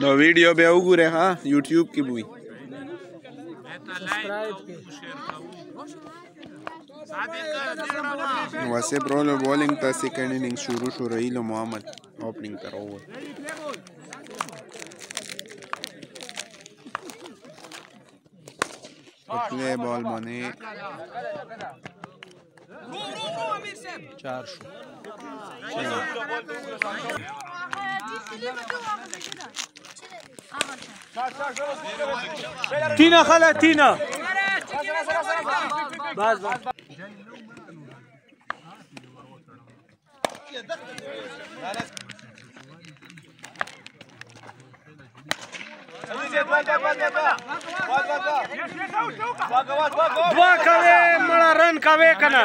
نو video به وګوره ها YouTube کې بوي واسه برولو بولینګ ته سیکنډ اننګ شروع شو رحیل محمد اوپننګ ته راووت پتلے بال باندې چهار شو تینا خلا تینا باز باز لا لا دوا کوي مړه رن کوي کنه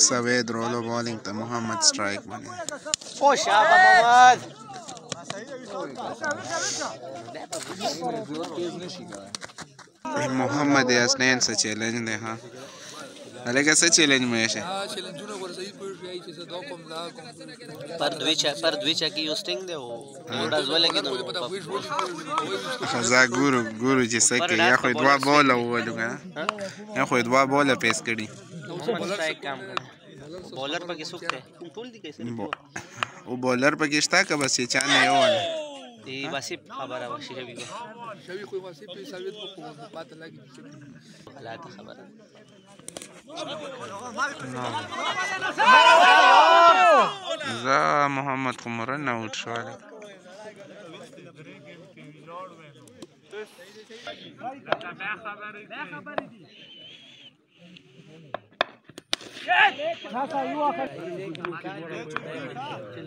سوید رولو بالنگ تا محمد سٹرائک بنے۔ محمد۔ محمد اسنین سے چیلنج دے ہاں۔ هلکه څه چیلنج مې شي ها چیلنجونه ورسې پوه شي چې دا کوم دا کوم پر دوی چا پر دوی چا کې یو سټینګ دی او ډز ولې کې نو خزا ګورو ګورو چې څه کې یا خو دوا بوله وولو کنه یا خو دوا بوله پیس کړي بولر پکې څوک دی ټول دی کیسه او بولر پکې شتا که بس چا نه یو نه دی واسیب خبره وشي شوی شوی خو واسیب په ثابت په پات لګي حالات خبره زه محمد قمرن نه اوټ شولی دا خبرې دي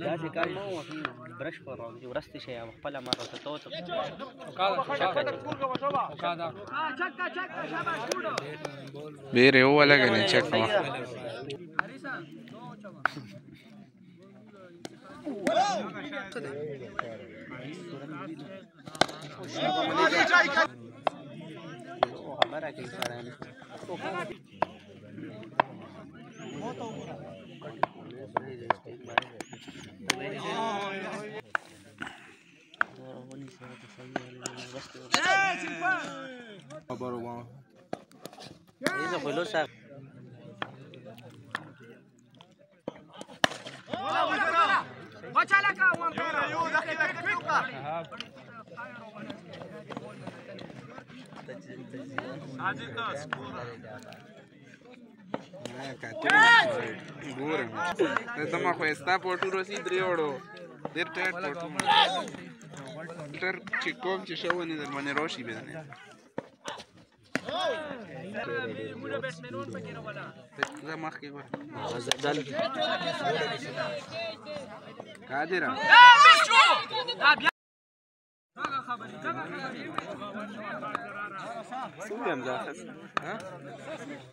داسې کار مه وکړي برش په راوځي ورستې مره ورته تو بیرې ووله که نه چک Eso ګورم ته ما خو ستا پټو رسی درې وړو ډېر ټیټ پټو تر چې کوم چې شوونه در باندې روشي به نه زه مخکې ګور قادر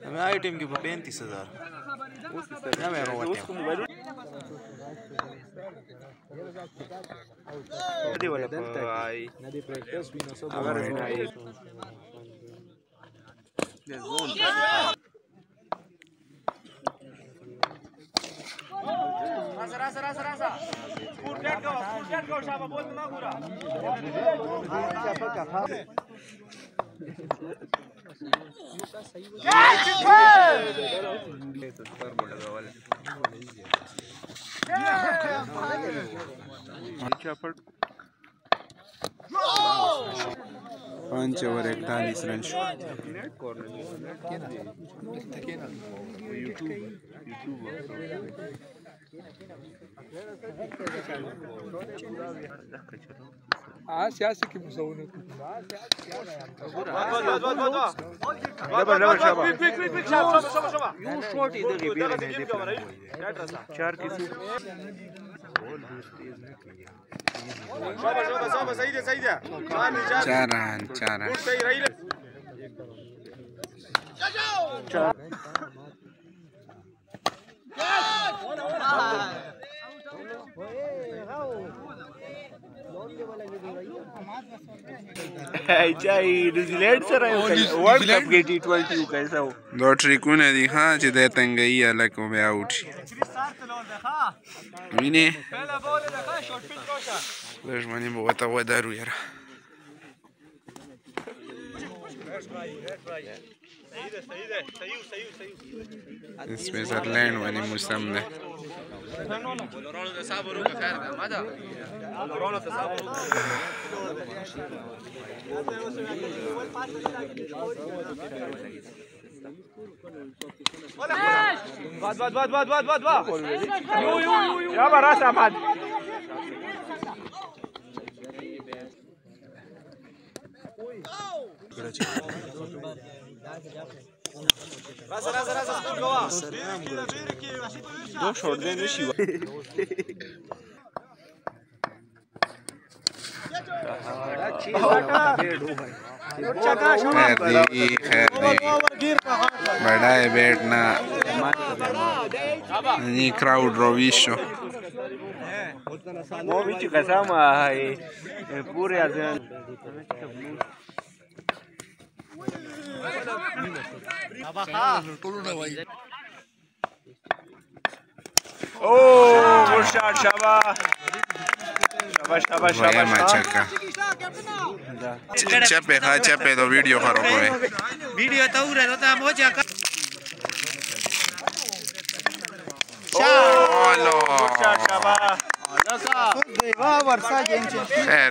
ہمیں آئی ٹیم کے پینتیس ہزار ہمیں روٹ پانچ اوور اکتالیس رن شو آ سیاسی کی مسوونه چار رن چار رن نیوزی لینڈ سے رہے ورلڈ کپ کے ٹی ٹوینٹی کیسا ہو دو ټریکونه دي ها چې د تنګي الک او بیا اوټ شي ویني لږ به وته ودارو یاره سویزرلینډ باندې موسم دی بعد بعد بعد بعد بعد بعد يو يو يو يو يابا راس احمد Oh! نه نی کراود رو ویشو مو وچ قسم ہے پورے ازن او گڈ شاٹ شاباش شاباش شاباش وای ما شاباش چکا شاباش خیر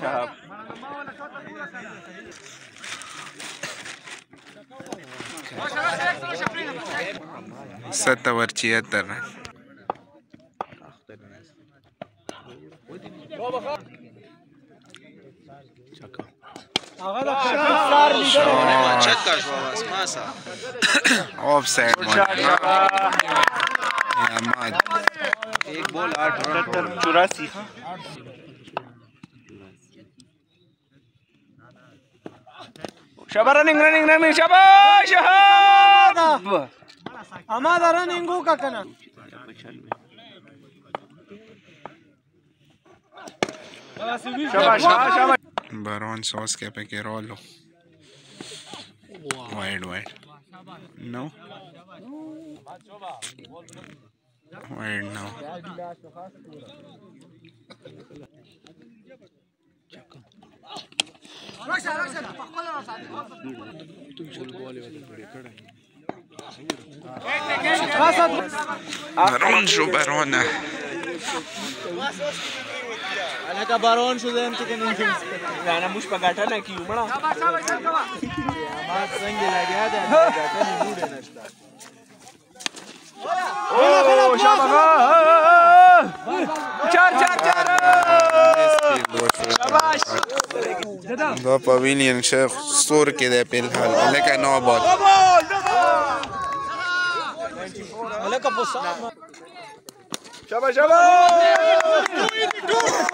شهاب ستة وارتيات درنا آف ایک آٹھ چوراسی رننگ رننگ رننگ شاباش شہاب ہمارا رننگ ہو کا کنا شاباش شاباش۔ بارون سوس کې پکې رولو وایډ وایډ نو وایډ نو بارون شو بارونه الکا بارون شو دیم چې کنه أنا مش پګاټه نه کیو مړه ما څنګه لګیا ده ګټه نه موډ نشته أو شاباش چار چار چار دا پویلین شیخ سور کې دی په الحال لکه نو بال بولو خطرناک نه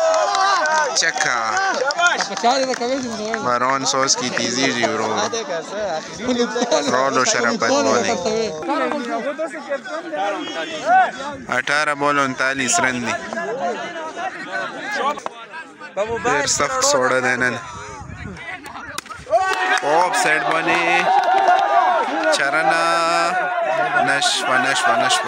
چکا۔ چارې سوس کی تیزی جی برو۔ ده که رولو شرفت بولنگ اٹھارہ بال انتالیس رن دی۔ دیر سخت سوڑا دینن۔ اوپ سیٹ بانی چرنا۔ نشو نشو نشو۔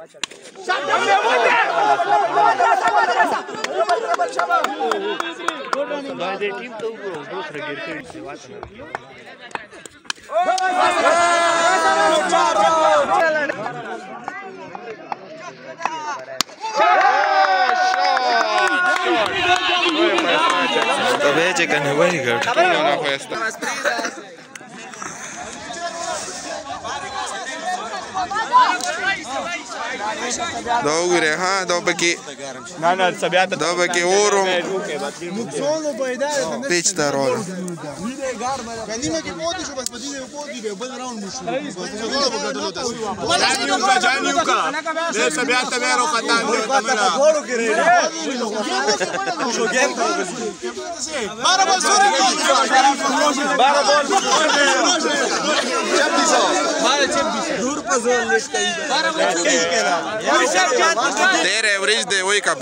چار رن چار چار ہے چار ار کا چیز Tabaya che Da ugre, ha, da obaki. Na, na, să bea Da obaki orum. Mukzolo băidare, da. Deci te rol. Vide garba. Că nimeni că poate și gospodine eu poate, eu bă la un mușu. Mukzolo bă gădolo da. Mă la să nu ca nu ca. Ne să bea te mero catan. Golo că re. Jogem. Bara bă suri. Bara bă. Their average, they wake up.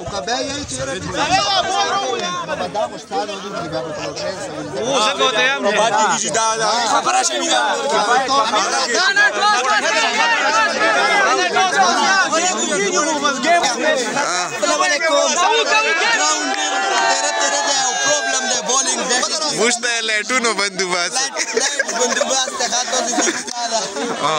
O Cabé e aí tira ah, de Babadá gostaram do Ligar para Progresso. Usa o tempo. Babadá de Dada. Só para a Xamina. Não, não, não. موږ ته لایټونو بندوباست light بندوباست خاطر دې ستاره ها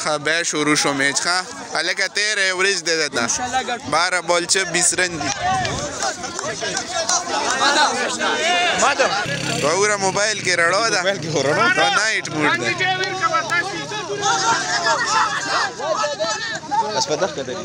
خبه شروع شو match خا الکه تیر average ده ده بارا بولچه 20 رن مادم تو اورا موبایل کې رڼا ده موبایل کې رڼا ده نایټ موډ ده Aspetta che devi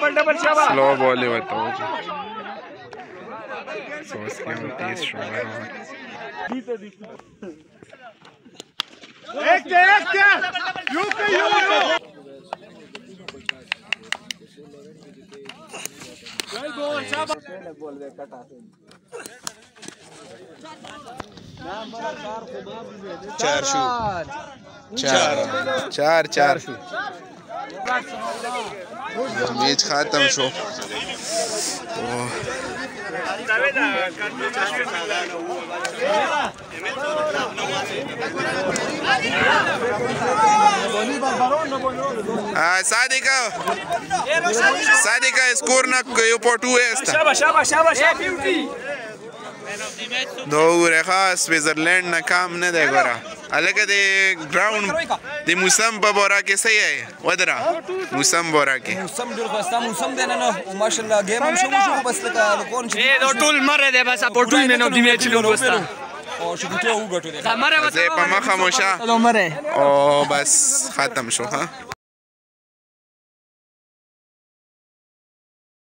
double double سلو سوچ کے ہم تیز ایک کے ایک کے یو پی یو چار چار۔ چار۔ چار۔ میچ ختم شو صادقه صادقه سکور نه یو پټو است شاباش شاباش شاباش بیوټي نو ورخه سویزرلند نه کام نه دی ګره الګه د ګراوند د موسم په بورا کې صحیح ہے ودرا موسم بورا کې موسم ډېر خسته موسم دی نن او ماشاءالله ګیم هم شو شو بس لکه کون چې دو ټول مره دی بس په ټول مینو دی میچ لو بس او شو ته وګټو دی مره زه په مخه موشه او بس ختم شو ها